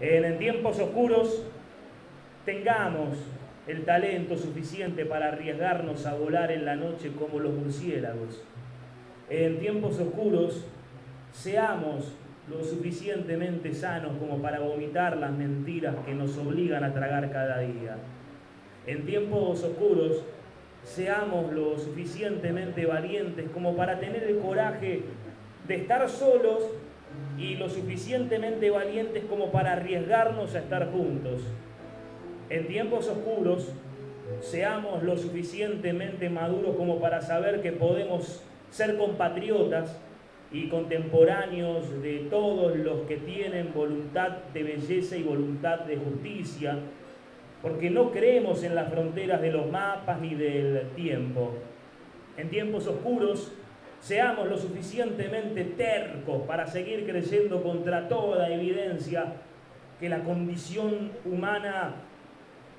En tiempos oscuros tengamos el talento suficiente para arriesgarnos a volar en la noche como los murciélagos. En tiempos oscuros seamos lo suficientemente sanos como para vomitar las mentiras que nos obligan a tragar cada día. En tiempos oscuros seamos lo suficientemente valientes como para tener el coraje de estar solos y lo suficientemente valientes como para arriesgarnos a estar juntos. En tiempos oscuros, seamos lo suficientemente maduros como para saber que podemos ser compatriotas y contemporáneos de todos los que tienen voluntad de belleza y voluntad de justicia, porque no creemos en las fronteras de los mapas ni del tiempo. En tiempos oscuros, seamos lo suficientemente tercos para seguir creyendo contra toda evidencia que la condición humana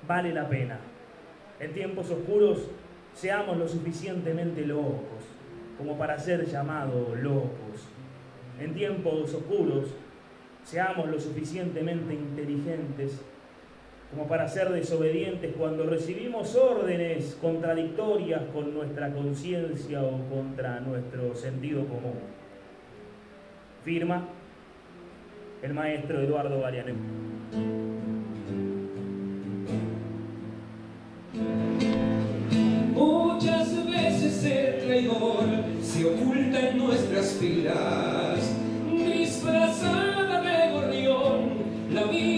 vale la pena. En tiempos oscuros, seamos lo suficientemente locos como para ser llamados locos. En tiempos oscuros, seamos lo suficientemente inteligentes como para ser desobedientes cuando recibimos órdenes contradictorias con nuestra conciencia o contra nuestro sentido común. Firma el maestro Eduardo Galeano. Muchas veces el traidor se oculta en nuestras filas, disfrazada de gorrión, la víbora